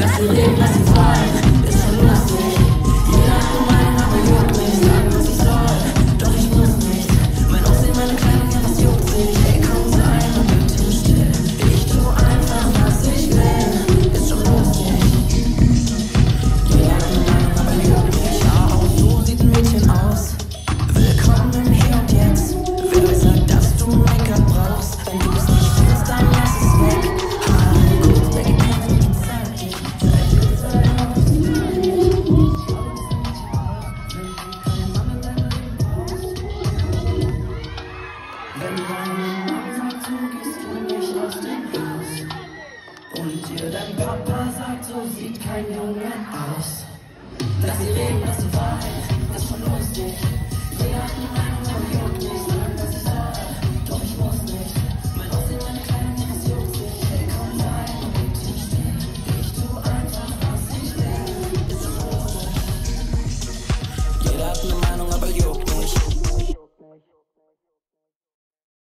That's what it, that's why. Wenn deine Mama sagt, du gehst ruhig aus dem Haus. Und dir dein Papa sagt, so sieht kein Junge aus, dass sie reden, dass du Wahrheit